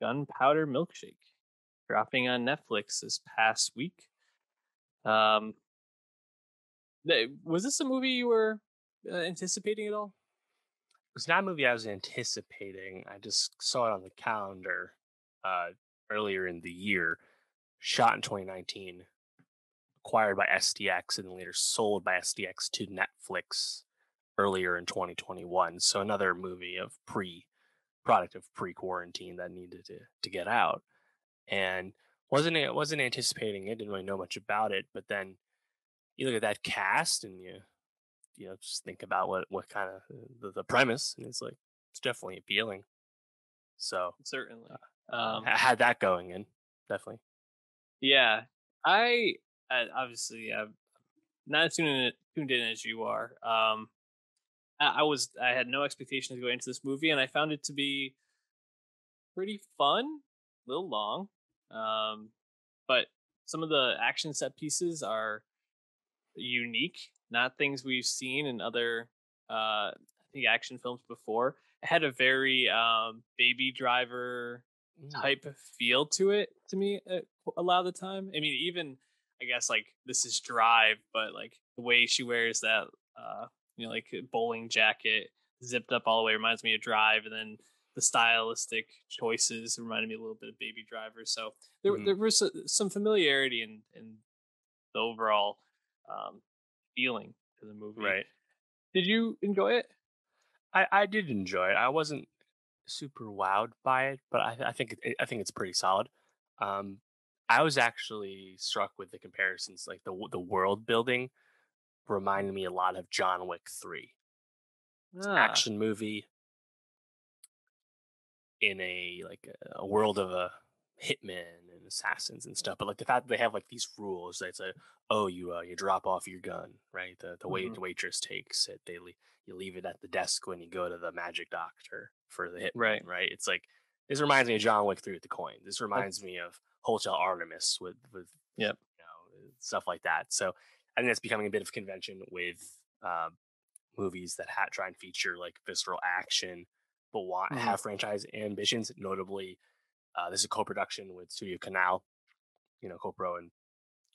Gunpowder Milkshake, dropping on Netflix this past week. Um, was this a movie you were uh, anticipating at all? It's not a movie I was anticipating. I just saw it on the calendar uh, earlier in the year. Shot in 2019, acquired by STX, and later sold by STX to Netflix earlier in 2021. So another movie of pre product of pre quarantine that needed to to get out, and wasn't it wasn't anticipating it. Didn't really know much about it, but then you look at that cast and you you know just think about what what kind of uh, the, the premise, and it's like it's definitely appealing. So certainly, uh, um, I had that going in definitely. Yeah, I, I obviously I'm not as tuned in, tuned in as you are. Um, I, was I had no expectations to go into this movie, and I found it to be pretty fun, a little long, um, but some of the action set pieces are unique, not things we've seen in other uh, I think action films before. It had a very um, Baby Driver mm. type of feel to it to me uh, a lot of the time. I mean, even I guess like this is Drive, but like the way she wears that uh, you know, like bowling jacket zipped up all the way reminds me of Drive, and then the stylistic choices reminded me a little bit of Baby Driver. So there mm-hmm. there was some familiarity in in the overall um, feeling to the movie. Right. Did you enjoy it? I I did enjoy it. I wasn't super wowed by it, but I I think it, I think it's pretty solid. Um, I was actually struck with the comparisons, like the the world building reminded me a lot of John Wick 3. Ah. action movie in a like a world of a hitman and assassins and stuff. But like the fact that they have like these rules that it's a oh you uh, you drop off your gun right the the wait mm-hmm. waitress takes it they le- you leave it at the desk when you go to the magic doctor for the hit right right it's like this reminds me of John Wick 3 with the coin. This reminds me of Hotel Artemis with with yep. you know stuff like that. So I think that's becoming a bit of convention with uh, movies that ha- try and feature like visceral action, but want mm-hmm. have franchise ambitions. Notably, uh, this is a co-production with StudioCanal, you know, CoPro in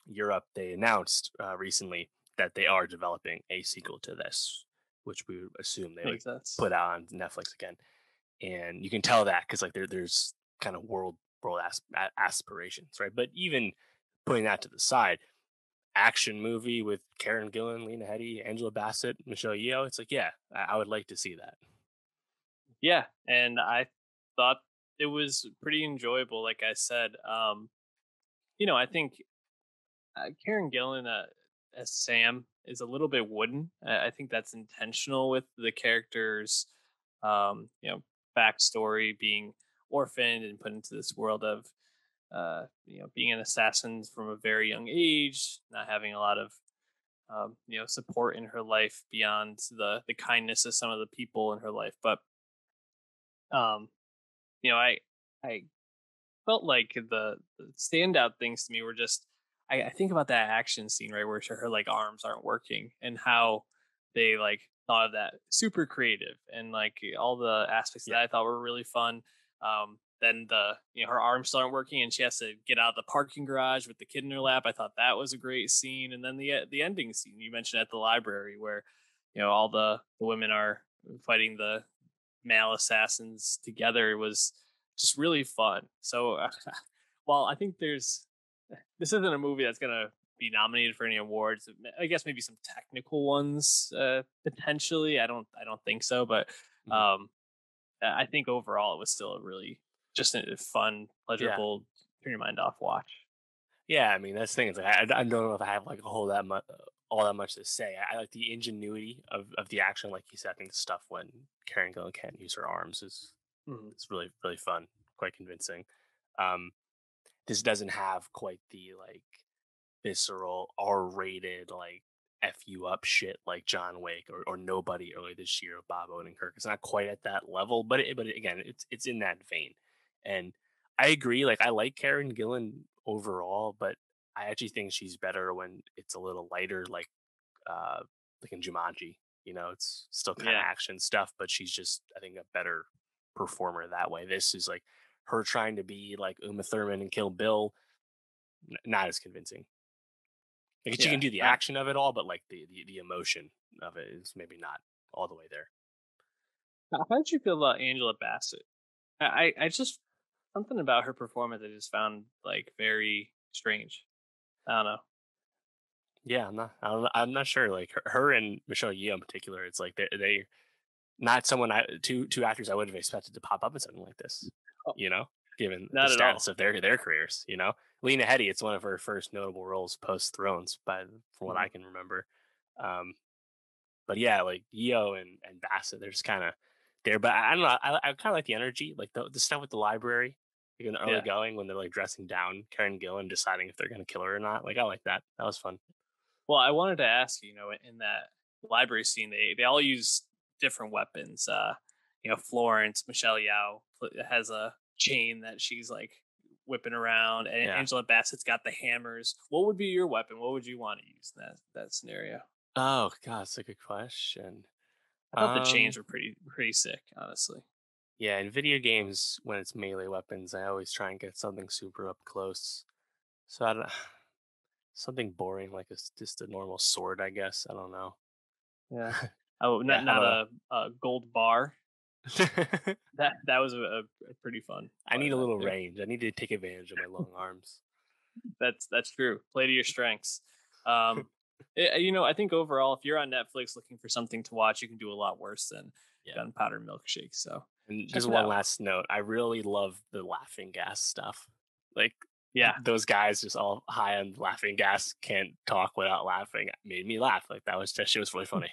Europe. They announced uh, recently that they are developing a sequel to this, which we would assume they Makes would sense. put out on Netflix again. And you can tell that because like there, there's kind of world world aspirations, right? But even putting that to the side, action movie with Karen Gillan, Lena Headey, Angela Bassett, Michelle Yeoh. It's like, yeah, I, would like to see that. Yeah, and I thought it was pretty enjoyable. Like I said, um, you know, I think uh, Karen Gillan uh, as Sam is a little bit wooden. I think that's intentional with the character's, um, you know, backstory being orphaned and put into this world of uh, you know, being an assassin from a very young age, not having a lot of, um, you know, support in her life beyond the the kindness of some of the people in her life. But, um, you know, I I felt like the, the standout things to me were just I, I think about that action scene right where her like arms aren't working and how they like thought of that super creative and like all the aspects yeah. that I thought were really fun. Um, then the you know her arms still aren't working and she has to get out of the parking garage with the kid in her lap. I thought that was a great scene. And then the uh, the ending scene you mentioned at the library where you know all the, the women are fighting the male assassins together was just really fun. So uh, while I think there's this isn't a movie that's gonna be nominated for any awards. I guess maybe some technical ones uh, potentially. I don't I don't think so, but mm-hmm. um, I think overall it was still a really just a fun, pleasurable, yeah. turn your mind off watch. Yeah, I mean that's the thing. Is like I, I don't know if I have like a whole that much, all that much to say. I, I, like the ingenuity of, of the action, like you said. I think the stuff when Karen Gillan can't use her arms is mm-hmm. it's really really fun, quite convincing. Um, this doesn't have quite the like visceral R-rated like f you up shit like John Wick or, or Nobody earlier this year of Bob Odenkirk. It's not quite at that level, but it, but again, it's it's in that vein. And I agree. Like I like Karen Gillan overall, but I actually think she's better when it's a little lighter, like uh like in Jumanji. You know, it's still kind of yeah. action stuff, but she's just I think a better performer that way. This is like her trying to be like Uma Thurman and Kill Bill, n- not as convincing. Like Yeah, can do the action of it all, but like the, the the emotion of it is maybe not all the way there. How did you feel about Angela Bassett? I, I just something about her performance I just found like very strange. I don't know. Yeah, I'm not. I don't, I'm not sure. Like her, her and Michelle Yeoh in particular, it's like they they not someone I two two actors I would have expected to pop up in something like this. Oh. You know, given Not the at all. status of their their careers. You know, Lena Headey, it's one of her first notable roles post Thrones, by from what Mhm. I can remember. Um, but yeah, like Yeoh and and Bassett, they're just kind of there. But I, I don't know. I, I kind of like the energy, like the the stuff with the library. Like in the early Yeah. going when they're like dressing down Karen Gillan, deciding if they're gonna kill her or not. Like I like that. That was fun. Well, I wanted to ask you, you know, in that library scene, they they all use different weapons. Uh, you know, Florence Michelle Yeoh has a chain that she's like whipping around, and Yeah. Angela Bassett's got the hammers. What would be your weapon? What would you want to use in that that scenario? Oh god, that's a good question. I thought the chains Um, were pretty pretty sick, honestly. Yeah, in video games, when it's melee weapons, I always try and get something super up close. So I don't something boring like a, just a normal sword, I guess. I don't know. Yeah. Oh, not how not a, a gold bar. That that was a, a pretty fun. I need a little too. range. I need to take advantage of my long arms. That's that's true. Play to your strengths. Um, eh, you know, I think overall, if you're on Netflix looking for something to watch, you can do a lot worse than Yeah. Gunpowder Milkshake. So And just one out. last note. I really love the laughing gas stuff. Like yeah, those guys just all high on laughing gas can't talk without laughing. It made me laugh. Like that was just shit was really funny.